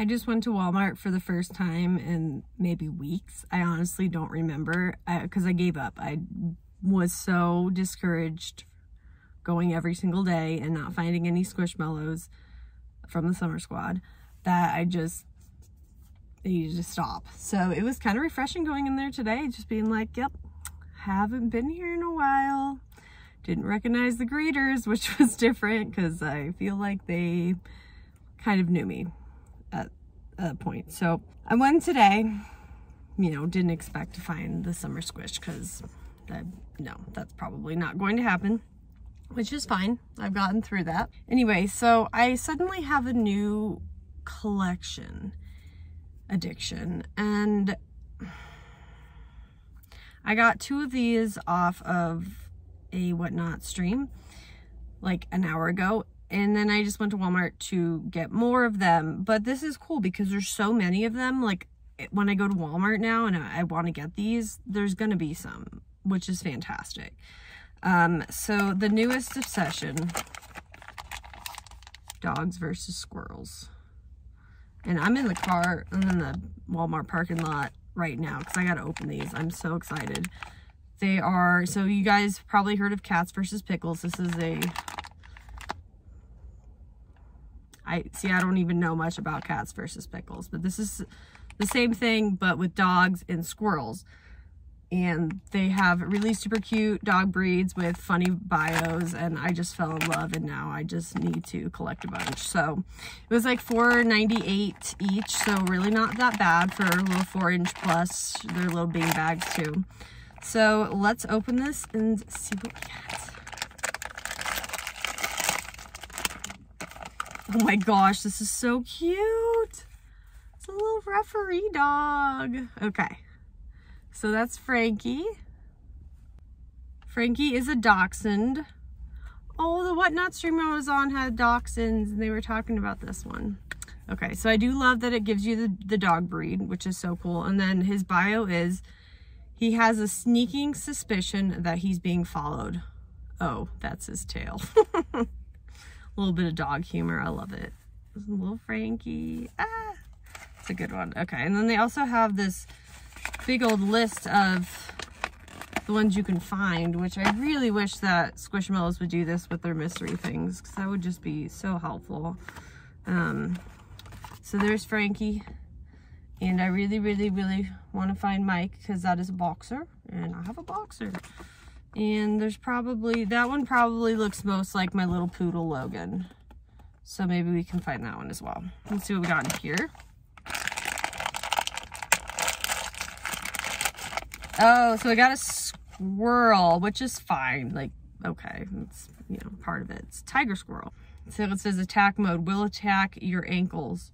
I just went to Walmart for the first time in maybe weeks. I honestly don't remember because I, I gave up. I was so discouraged going every single day and not finding any Squishmallows from the Summer Squad that I just needed to stop. So it was kind of refreshing going in there today, just being like, yep, haven't been here in a while. Didn't recognize the greeters, which was different because I feel like they kind of knew me a point. So I went today, you know, didn't expect to find the summer squish because no, that's probably not going to happen, which is fine. I've gotten through that. Anyway, so I suddenly have a new collection addiction and I got two of these off of a Whatnot stream like an hour ago and then I just went to Walmart to get more of them. But this is cool because there's so many of them. Like when I go to Walmart now and I, I want to get these, there's going to be some, which is fantastic. Um, so the newest obsession, dogs versus squirrels. And I'm in the car, I'm in the Walmart parking lot right now because I got to open these. I'm so excited. They are, so you guys probably heard of cats versus pickles. This is a I see, I don't even know much about cats versus pickles, but this is the same thing, but with dogs and squirrels. And they have really super cute dog breeds with funny bios, and I just fell in love, and now I just need to collect a bunch. So it was like $4.98 each, so really not that bad for a little four inch plus. They're little bean bags too. So let's open this and see what we get. Oh my gosh, this is so cute. It's a little referee dog. Okay, so that's Frankie. Frankie is a dachshund. Oh, the Whatnot stream I was on had dachshunds and they were talking about this one. Okay, so I do love that it gives you the, the dog breed, which is so cool. And then his bio is, he has a sneaking suspicion that he's being followed. Oh, that's his tail. A little bit of dog humor. I love it. Little Frankie. Ah, it's a good one. Okay, and then they also have this big old list of the ones you can find, which I really wish that Squishmallows would do this with their mystery things, because that would just be so helpful. Um, so there's Frankie. And I really, really, really want to find Mike, because that is a boxer, and I have a boxer. And there's probably, that one probably looks most like my little poodle Logan. So maybe we can find that one as well. Let's see what we got in here. Oh, so I got a squirrel, which is fine. Like, okay, it's, you know, part of it. It's tiger squirrel. So it says attack mode, will attack your ankles.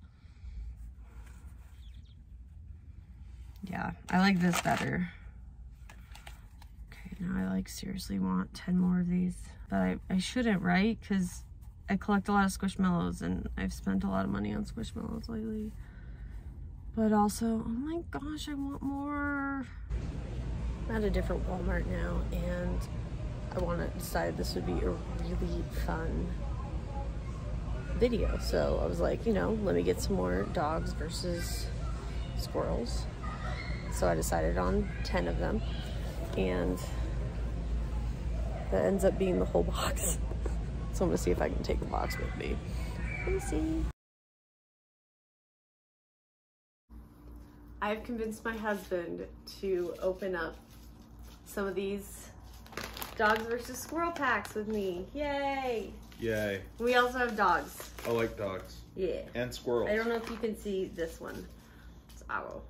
Yeah, I like this better. Like seriously want 10 more of these. But I, I shouldn't, right? Because I collect a lot of Squishmallows and I've spent a lot of money on Squishmallows lately. But also, oh my gosh, I want more. I'm at a different Walmart now and I want to decide this would be a really fun video. So I was like, you know, let me get some more dogs versus squirrels. So I decided on 10 of them and that ends up being the whole box. So I'm gonna see if I can take the box with me. Let me see. I've convinced my husband to open up some of these dogs versus squirrel packs with me. Yay! Yay. We also have dogs. I like dogs. Yeah. And squirrels. I don't know if you can see this one. It's Owl.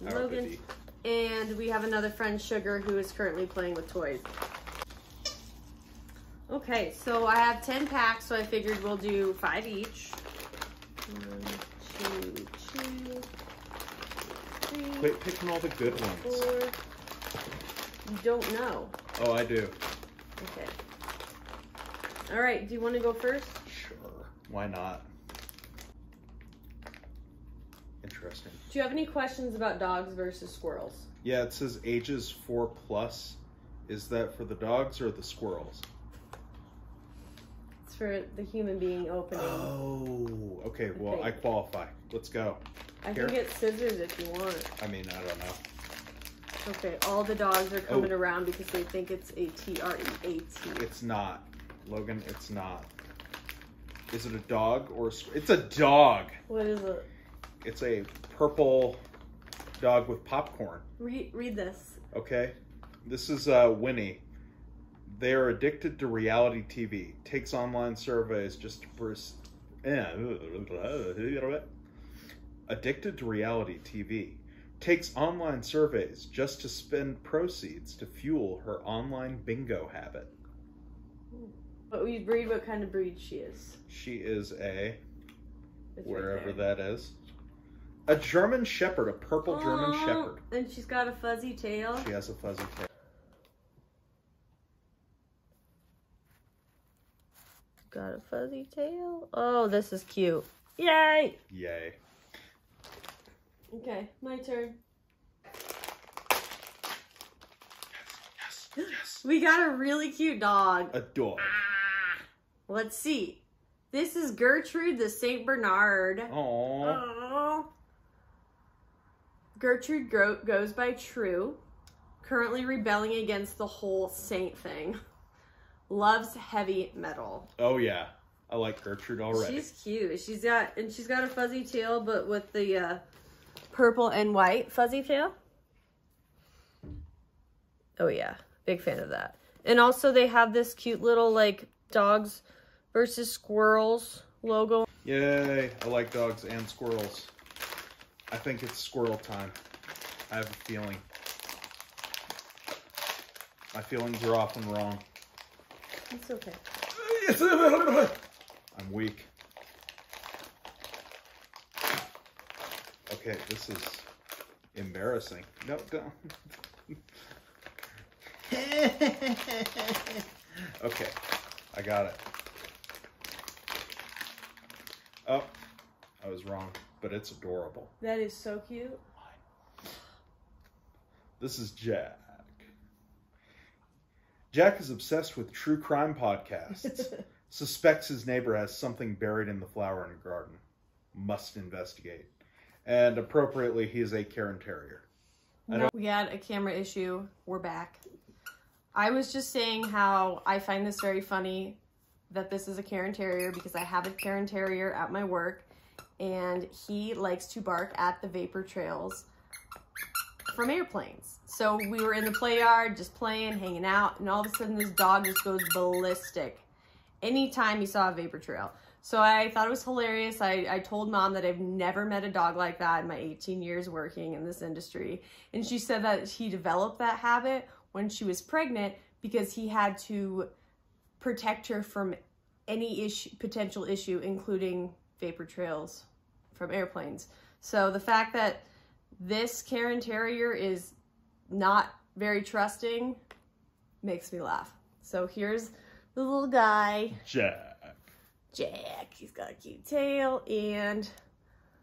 Logan. And we have another friend, Sugar, who is currently playing with toys. Okay, so I have 10 packs, so I figured we'll do five each. One, two, two, three. Quit picking all the good ones. Four. You don't know. Oh, I do. Okay. All right, do you want to go first? Sure. Why not? Interesting. Do you have any questions about dogs versus squirrels? Yeah, it says ages four plus. Is that for the dogs or the squirrels? For the human being opening. Oh, okay. Well, I think. qualify. Let's go. I here. can get scissors if you want. I mean, I don't know. Okay, all the dogs are coming Oh. around because they think it's a T R E A T. It's not. Logan, it's not. Is it a dog or a, it's a dog? What is it? It's a purple dog with popcorn. Read read this. Okay, this is uh, Winnie. They are addicted to reality TV. Takes online surveys just to pers- eh, addicted to reality TV. Takes online surveys just to spend proceeds to fuel her online bingo habit. But we read what kind of breed she is. She is a It's wherever there. that is, a German Shepherd, a purple German Shepherd. And she's got a fuzzy tail. She has a fuzzy tail. Got a fuzzy tail. Oh, this is cute. Yay! Yay! Okay, my turn. Yes, yes. Yes. we got a really cute dog. A dog. Ah. Let's see. This is Gertrude the Saint Bernard. Aww. Aw. Gertrude gro- goes by True, currently rebelling against the whole saint thing. Loves heavy metal. Oh yeah, I like Gertrude already. She's cute. She's got and she's got a fuzzy tail, but with the uh, purple and white fuzzy tail. Oh yeah, big fan of that. And also they have this cute little like dogs versus squirrels logo. Yay! I like dogs and squirrels. I think it's squirrel time. I have a feeling. My feelings are often wrong. It's okay. I'm weak. Okay, this is embarrassing. No, don't. okay, I got it. Oh, I was wrong, but it's adorable. That is so cute. This is Jack. Jack is obsessed with true crime podcasts. Suspects his neighbor has something buried in the flower in the garden. Must investigate. And appropriately, he is a Cairn Terrier. We had a camera issue. We're back. I was just saying how I find this very funny that this is a Cairn Terrier because I have a Cairn Terrier at my work and he likes to bark at the vapor trails from airplanes. So we were in the play yard just playing, hanging out, and all of a sudden this dog just goes ballistic anytime he saw a vapor trail. So I thought it was hilarious. I, I told mom that I've never met a dog like that in my 18 years working in this industry. And she said that he developed that habit when she was pregnant because he had to protect her from any issue, potential issue, including vapor trails from airplanes. So the fact that this Cairn Terrier is not very trusting makes me laugh. So here's the little guy. Jack. Jack. He's got a cute tail and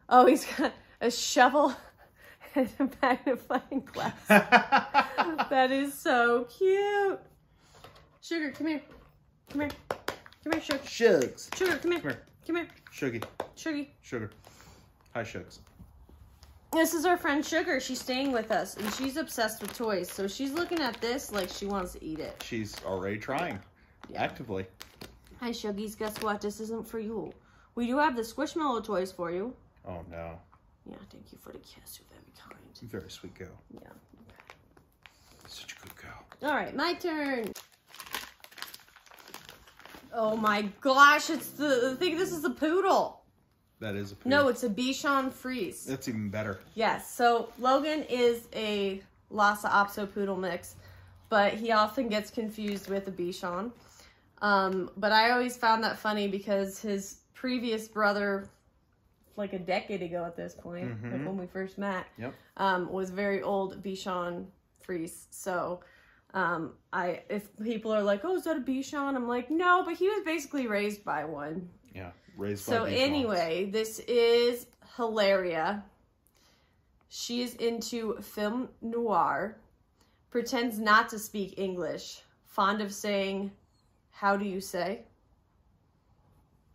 oh, he's got a shovel and a magnifying glass. that is so cute. Sugar, come here. Come here. Come here, Sugar. Shugs. Sugar, come here. Come here. Come here. Shuggy. Sugar. Sugar. Hi, Shugs. This is our friend Sugar. She's staying with us and she's obsessed with toys. So she's looking at this like she wants to eat it. She's already trying. Yeah. Actively. Hi, Shuggies. Guess what? This isn't for you. We do have the Squishmallow toys for you. Oh no. Yeah, thank you for the kiss. You're very kind. Very sweet girl. Yeah. Such a good girl. All right, my turn. Oh my gosh, it's the I think this is a poodle. That is a poo. No, it's a Bichon Frise. That's even better. Yes, so Logan is a Lhasa Apso poodle mix, but he often gets confused with a Bichon. Um, but I always found that funny because his previous brother, like a decade ago at this point, like Mhm. when we first met, Yep. um, was very old Bichon Frise. So um, I if people are like, oh, is that a Bichon? I'm like, no, but he was basically raised by one. Yeah. Raised So anyway, this is Hilaria. She is into film noir, pretends not to speak English, fond of saying, "How do you say?"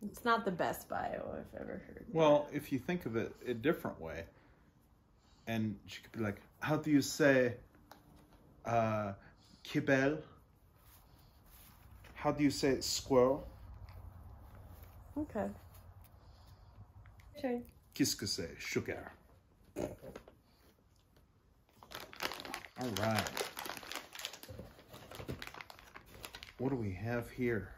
It's not the best bio I've ever heard. Well, if you think of it a different way, and she could be like, "How do you say, uh, kibel? How do you say squirrel? Okay. Turn. Qu'est-ce que c'est? Sugar." All right. What do we have here?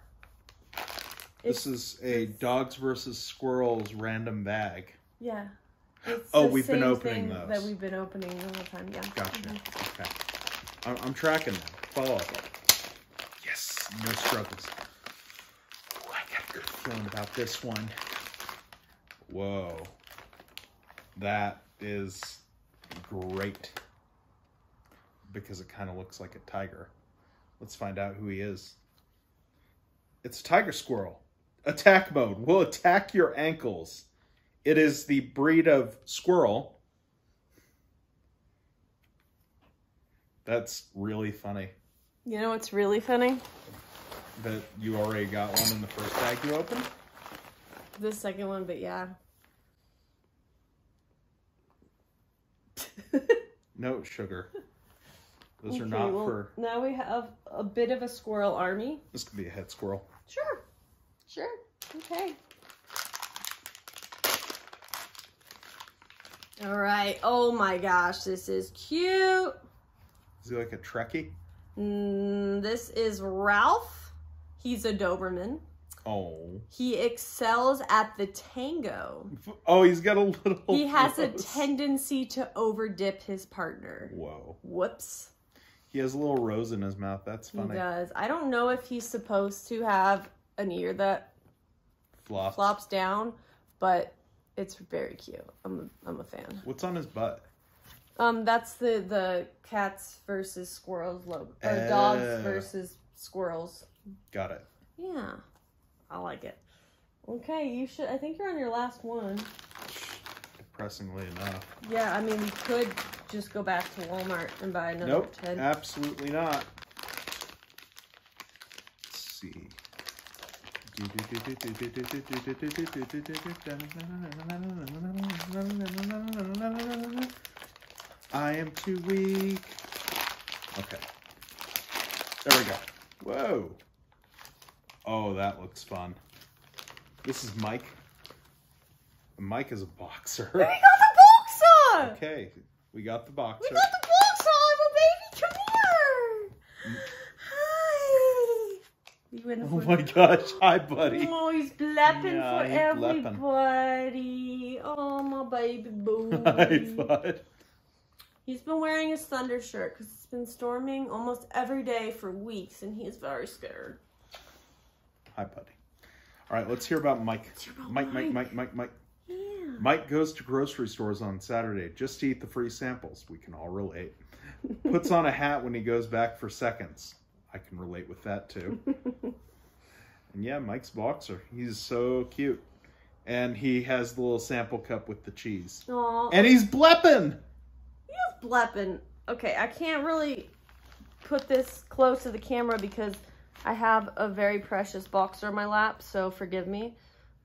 It's- This is a dogs versus squirrels random bag. Yeah. It's Oh, the we've been same opening thing those. That we've been opening the whole time, yeah. Gotcha. Mhm. Okay. I'm, I'm tracking them. Follow up. Yes. No struggles. Ooh, I got a good feeling about this one. Whoa. That is great. Because it kind of looks like a tiger. Let's find out who he is. It's a tiger squirrel. Attack mode. Will attack your ankles. It is the breed of squirrel. That's really funny You know what's really funny? That you already got one in the first bag you opened. The second one, but yeah. No sugar. Those are not well, for. Now we have a bit of a squirrel army. This could be a head squirrel. Sure. Sure. Okay. All right. Oh my gosh, this is cute. Is he like a Trekkie? Mm, this is Ralph. He's a Doberman. Oh. He excels at the tango. Oh, he's got a little. He has a tendency to overdip his partner. Whoa. Whoops. He has a little rose in his mouth. That's funny. He does. I don't know if he's supposed to have an ear that Flops. flops down, but it's very cute. I'm a, I'm a fan. What's on his butt? Um, that's the the cats versus squirrels logo, or dogs Uh. versus squirrels. Got it. Yeah, I like it. Okay, you should. I think you're on your last one. Depressingly enough. Yeah, I mean we could just go back to Walmart and buy another Nope. ten. Absolutely not. Let's see. I am too weak. Okay. There we go. Whoa. Oh, that looks fun. This is Mike. Mike is a boxer. We got the boxer. Okay, we got the boxer. We got the boxer, little baby. Come here. Hi. You Oh my gosh, hi buddy. Oh, he's blapping Yeah, for everybody. Oh, my baby boo. Hi bud. He's been wearing his thunder shirt because it's been storming almost every day for weeks, and he is very scared. Hi buddy. All right, let's hear about Mike. about Mike, Mike, Mike. Mike, Mike, Mike. Yeah. Mike goes to grocery stores on Saturday just to eat the free samples. We can all relate. Puts on a hat when he goes back for seconds. I can relate with that too. And yeah, Mike's boxer. He's so cute. And he has the little sample cup with the cheese. Aw, And he's blepping. he's blepping. Okay, I can't really put this close to the camera because I have a very precious boxer in my lap, so forgive me.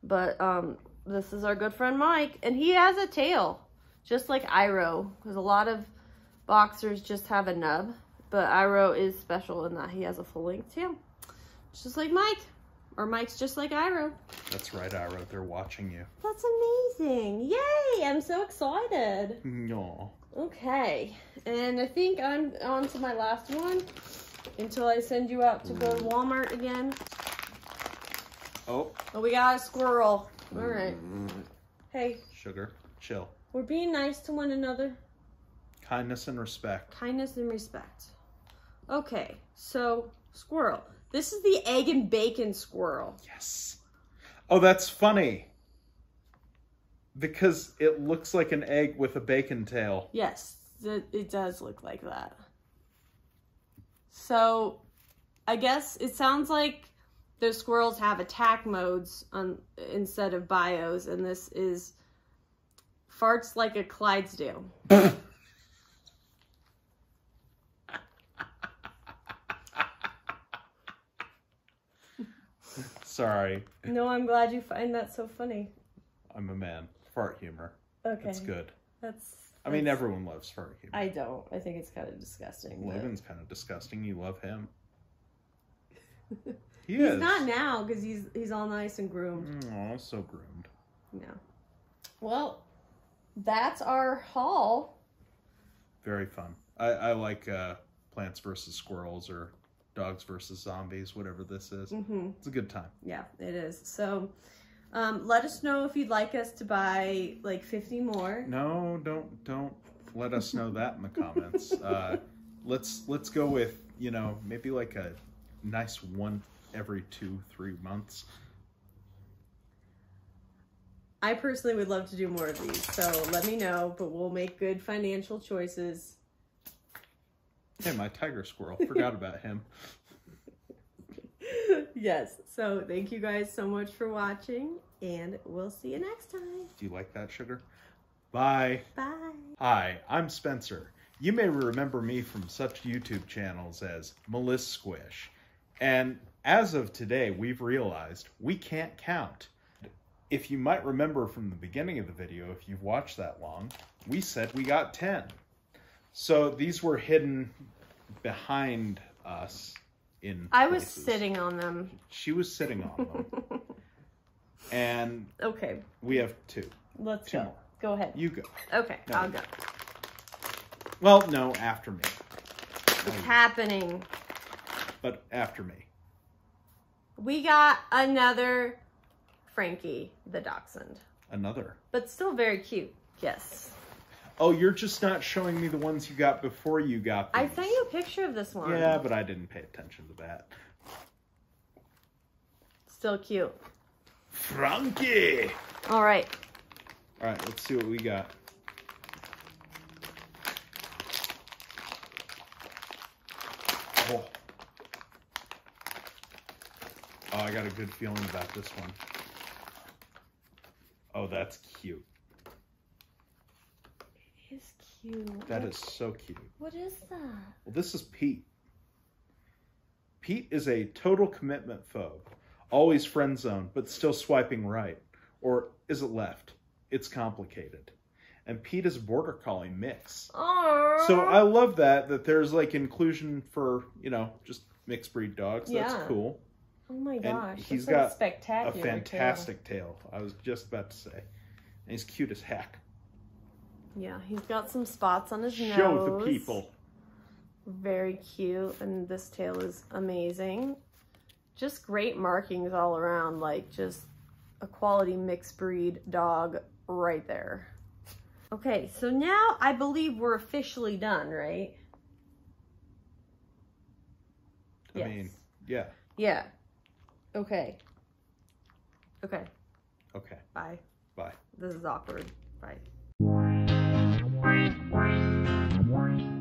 But um, this is our good friend Mike, and he has a tail, just like Iro. Because a lot of boxers just have a nub, but Iro is special in that he has a full length tail, just like Mike. Or Mike's just like Iro. That's right, Ira. They're watching you. That's amazing! Yay! I'm so excited. No. Okay, and I think I'm on to my last one until I send you out to go to mm. Walmart again. Oh. Oh, we got a squirrel. All right. Mm. Hey, Sugar. Chill. we're being nice to one another. Kindness and respect. Kindness and respect. Okay, so squirrel. This is the egg and bacon squirrel. Yes. Oh, that's funny. Because it looks like an egg with a bacon tail. Yes, it, it does look like that. So, I guess it sounds like those squirrels have attack modes on instead of bios, and this is farts like a Clydesdale. Sorry, No, I'm glad you find that so funny. I'm a man. Fart humor. Okay. It's good. That's. I mean, that's- everyone loves humor. I don't. I think it's kind of disgusting. but- kind of disgusting. You love him. He He's is. not now because he's he's all nice and groomed. Oh, so groomed. No. Well, that's our haul. Very fun. I, I like uh, Plants versus Squirrels or Dogs versus Zombies, whatever this is. Mm-hmm. It's a good time. Yeah, it is. So, um, let us know if you'd like us to buy like 50 more. No, don't don't let us know that in the comments. Uh, let's let's go with you know maybe like a nice one every two three months. I personally would love to do more of these, so let me know. But we'll make good financial choices. Hey, my tiger squirrel. Forgot about him. yes. So thank you guys so much for watching, and we'll see you next time. Do you like that sugar? Bye. Bye. Hi, I'm Spencer. You may remember me from such YouTube channels as Melissa Squish. And as of today, we've realized we can't count. If you might remember from the beginning of the video, if you've watched that long, we said we got 10. So these were hidden behind us in I was places. sitting on them. She was sitting on them. and Okay, we have two. let's Two go. more. Go ahead. You go. Okay, No. I'll go. Well, no, after me. It's um, happening. But after me. We got another Frankie the Dachshund, Another. but still very cute. Yes. Oh, you're just not showing me the ones you got before you got I sent you a picture of this one. Yeah, but I didn't pay attention to that. Still cute. Frankie! All right. All right, let's see what we got. Oh. Oh, I got a good feeling about this one. Oh, that's cute. He's cute. That What- is so cute. What is that? Well, this is Pete. Pete is a total commitment phobe, always friend zone, but still swiping right. Or is it left? It's complicated. And Pete is a border collie mix. Oh. So I love that that there's like inclusion for, you know, just mixed breed dogs. Yeah. That's cool. Oh my And gosh. he's that's like got a spectacular. A tail. fantastic tail. I was just about to say. And he's cute as heck. Yeah, he's got some spots on his Show nose. the people. Very cute, and this tail is amazing. Just great markings all around, like just a quality mixed breed dog right there. Okay, so now I believe we're officially done, right? I Yes. mean, yeah. Yeah. Okay. Okay, Okay. bye. Bye. This is awkward. Bye. Wait, wait, wait.